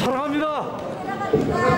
사랑합니다.